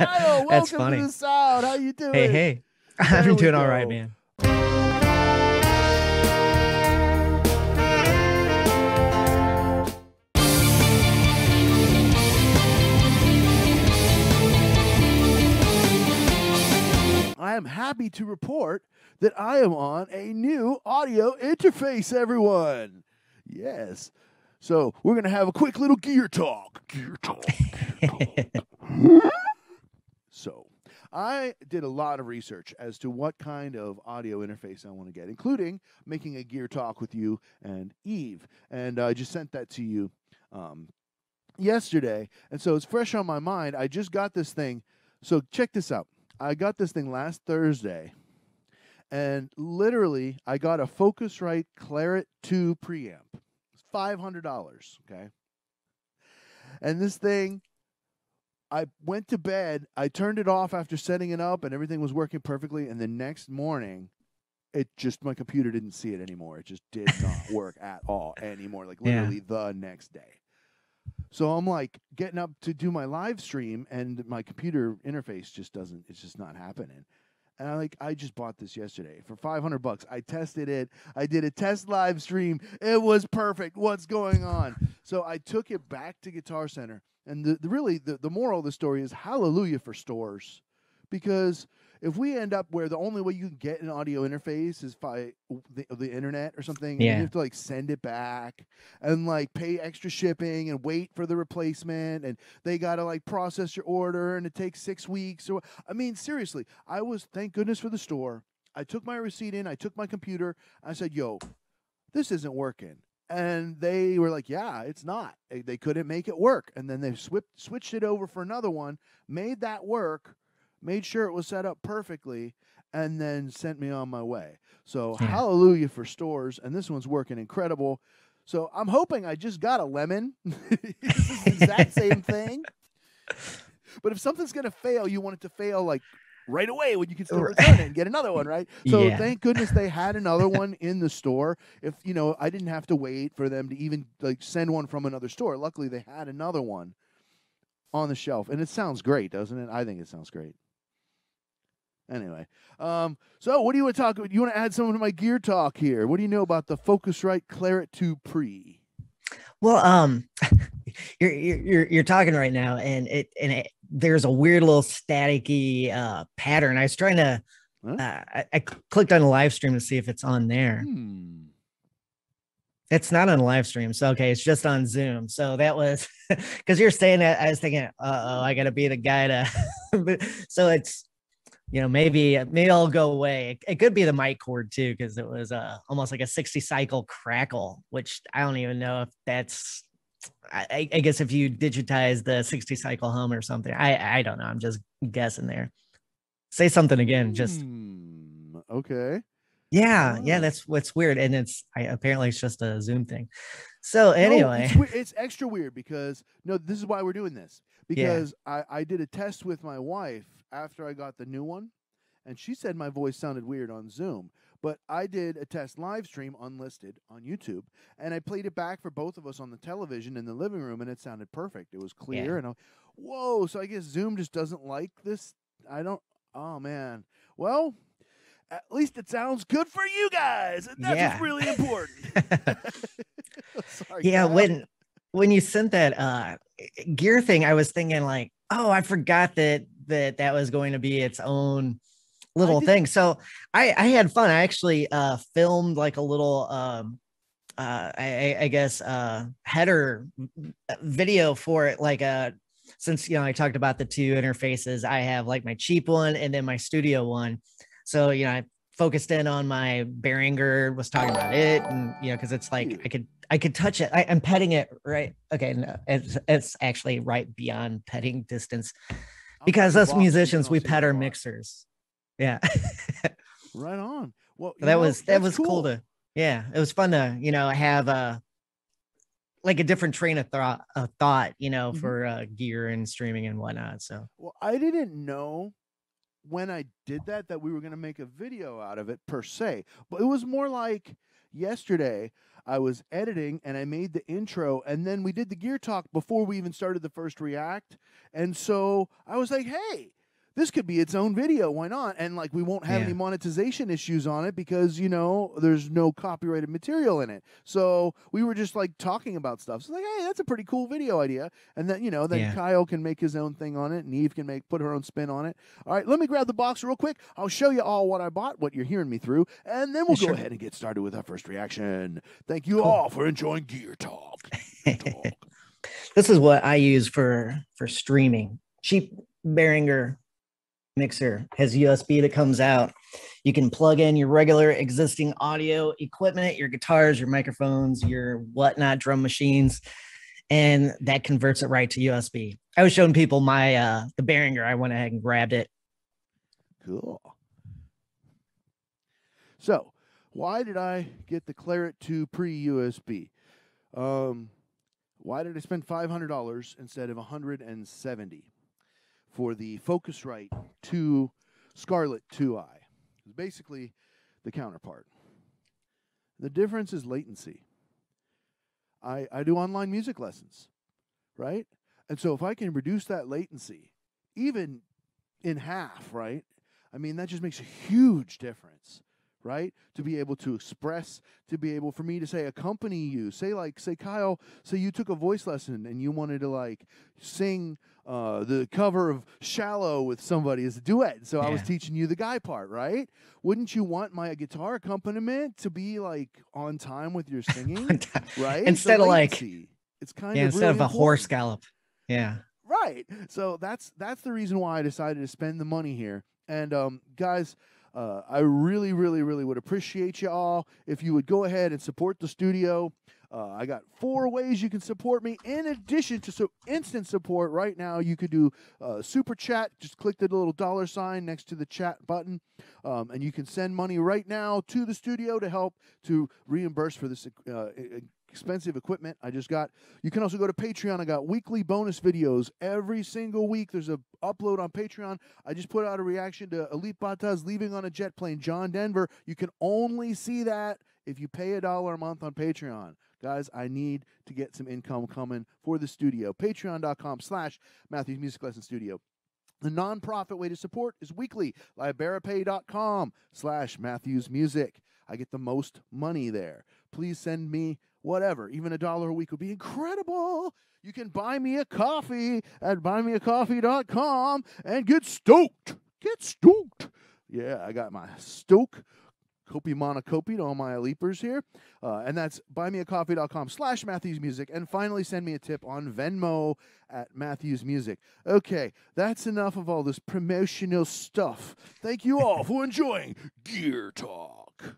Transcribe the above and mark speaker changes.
Speaker 1: Kyle,
Speaker 2: That's
Speaker 1: welcome
Speaker 2: funny.
Speaker 1: to the sound. How you doing?
Speaker 2: Hey, hey.
Speaker 1: There
Speaker 2: I'm doing all right, man.
Speaker 1: I am happy to report that I am on a new audio interface, everyone. Yes. So we're going to have a quick little gear talk. Gear talk. Gear talk. I did a lot of research as to what kind of audio interface I want to get, including making a gear talk with you and Eve. And I just sent that to you um, yesterday. And so it's fresh on my mind. I just got this thing. So check this out. I got this thing last Thursday, and literally, I got a Focusrite Clarett 2 preamp. It's $500, okay? And this thing, I went to bed, I turned it off after setting it up, and everything was working perfectly. And the next morning, it just, my computer didn't see it anymore. It just did not work at all anymore, like
Speaker 2: Yeah.
Speaker 1: literally the next day. So I'm like getting up to do my live stream, and my computer interface just doesn't. It's just not happening. And I like I just bought this yesterday for 500 bucks. I tested it. I did a test live stream. It was perfect. What's going on? So I took it back to Guitar Center, and the, the really the, the moral of the story is hallelujah for stores, because if we end up where the only way you can get an audio interface is by the, the internet or something, and
Speaker 2: Yeah.
Speaker 1: you have to like send it back and like pay extra shipping and wait for the replacement, and they gotta like process your order, and it takes six weeks. Or I mean, seriously, I was thank goodness for the store. I took my receipt in, I took my computer, I said, "Yo, this isn't working." And they were like, "Yeah, it's not. They, they couldn't make it work." And then they swip, switched it over for another one, made that work, made sure it was set up perfectly, and then sent me on my way. So
Speaker 2: Yeah.
Speaker 1: hallelujah for stores, and this one's working incredible. So I'm hoping I just got a lemon. the exact same thing. But if something's gonna fail, you want it to fail like right away when you can still return it and get another one, right? So
Speaker 2: Yeah.
Speaker 1: thank goodness they had another one in the store. If you know, I didn't have to wait for them to even like send one from another store. Luckily, they had another one on the shelf, and it sounds great, doesn't it? I think it sounds great. Anyway, um, so what do you want to talk about? You want to add some to my gear talk here? What do you know about the Focusrite Clarett 2 Pre?
Speaker 2: Well, um, you're you're you're, you're talking right now, and it and it, there's a weird little staticky uh, pattern. I was trying to,
Speaker 1: Huh?
Speaker 2: uh, I, I clicked on the live stream to see if it's on there.
Speaker 1: Hmm.
Speaker 2: It's not on a live stream, so okay, it's just on Zoom. So that was because you're saying that. I was thinking, uh oh, I got to be the guy to. so it's, you know, maybe maybe I'll go away. It, it could be the mic cord too, because it was uh almost like a 60 cycle crackle, which I don't even know if that's. I, I- guess if you digitize the 60 cycle hum or something, I I don't know. I'm just guessing there. Say something again. Just
Speaker 1: Hmm, okay.
Speaker 2: yeah, yeah.
Speaker 1: Ah.
Speaker 2: That's what's weird, and it's I, apparently it's just a Zoom thing. So
Speaker 1: No,
Speaker 2: anyway.
Speaker 1: it's, it's extra weird because no, this is why we're doing this because I, I did a test with my wife after I got the new one, and she said my voice sounded weird on Zoom. But I did a test live stream unlisted on YouTube, and I played it back for both of us on the television in the living room, and it sounded perfect. It was clear, and I, whoa! So I guess Zoom just doesn't like this. I don't. Oh man. Well, at least it sounds good for you guys. and That's
Speaker 2: Yeah.
Speaker 1: what's really important. Sorry,
Speaker 2: yeah when when you sent that uh gear thing i was thinking like oh i forgot that that that was going to be its own little thing. So i i had fun. I actually uh filmed like a little um uh i i guess uh header video for it. Like uh since you know i talked about the two interfaces i have like my cheap one and then my studio one. So you know i focused in on my Behringer, was talking about it, and you know, because it's like I could I could touch it. I, I'm petting it right. Okay, no, it's it's actually right beyond petting distance because us musicians we pet our mixers. Yeah,
Speaker 1: Right on. Well,
Speaker 2: that
Speaker 1: know,
Speaker 2: was that was cool. to. Yeah, it was fun to you know have a like a different train of thought, of thought you know,
Speaker 1: Mhm.
Speaker 2: for uh, gear and streaming and whatnot. So
Speaker 1: Well, I didn't know when I did that that we were going to make a video out of it per se, but it was more like yesterday I was editing and I made the intro, and then we did the gear talk before we even started the first React. And so I was like, hey, this could be its own video. Why not? And like, we won't have
Speaker 2: Yeah.
Speaker 1: any monetization issues on it because, you know, there's no copyrighted material in it. So we were just like talking about stuff. So like, hey, that's a pretty cool video idea. And then, you know, then
Speaker 2: Yeah.
Speaker 1: Kyle can make his own thing on it and Eve can make put her own spin on it. All right, let me grab the box real quick. I'll show you all what I bought, what you're hearing me through, and then we'll go
Speaker 2: Sure.
Speaker 1: ahead and get started with our first reaction. Thank you
Speaker 2: Cool.
Speaker 1: all for enjoying Gear Talk. Gear Talk.
Speaker 2: this is what I use for for streaming. Cheap Behringer mixer has USB that comes out. You can plug in your regular existing audio equipment, your guitars, your microphones, your whatnot, drum machines, and that converts it right to USB. I was showing people my uh the Behringer. I went ahead and grabbed it.
Speaker 1: Cool. So, why did I get the Clarett 2 pre USB? Um, why did I spend $500 instead of 170 for the Focusrite 2 Scarlett 2i? It's basically the counterpart. The difference is latency. I, I do online music lessons, right? And so if I can reduce that latency, even in half, right? I mean, that just makes a huge difference, right? To be able to express, to be able for me to say accompany you. Say like, say Kyle, say you took a voice lesson and you wanted to like sing uh, the cover of "Shallow" with somebody as a duet. So I was teaching you the guy part, right? Wouldn't you want my guitar accompaniment to be like on time with your singing, right?
Speaker 2: Instead of, like-
Speaker 1: it's kind
Speaker 2: yeah,
Speaker 1: of
Speaker 2: instead
Speaker 1: really
Speaker 2: of a horse gallop. Yeah.
Speaker 1: Right. So that's that's the reason why I decided to spend the money here. And um, guys, uh, I really, really, really would appreciate you all if you would go ahead and support the studio. Uh, I got four ways you can support me. In addition to so instant support, right now you could do uh, super chat. Just click the little dollar sign next to the chat button, um, and you can send money right now to the studio to help to reimburse for this uh, expensive equipment I just got. You can also go to Patreon. I got weekly bonus videos every single week. There's a upload on Patreon. I just put out a reaction to Elite Batas leaving on a jet plane, John Denver. You can only see that if you pay a dollar a month on Patreon. Guys, I need to get some income coming for the studio. Patreon.com slash Matthews Music Lesson Studio. The nonprofit way to support is weekly. Liberapay.com slash Matthews Music. I get the most money there. Please send me whatever. Even a dollar a week would be incredible. You can buy me a coffee at buymeacoffee.com and get stoked. Get stoked. Yeah, I got my stoke. Kopi Mana Kopi to all my leapers here. Uh, and that's buymeacoffee.com slash Matthews Music. And finally, send me a tip on Venmo at Matthews Music. Okay, that's enough of all this promotional stuff. Thank you all for enjoying Gear Talk.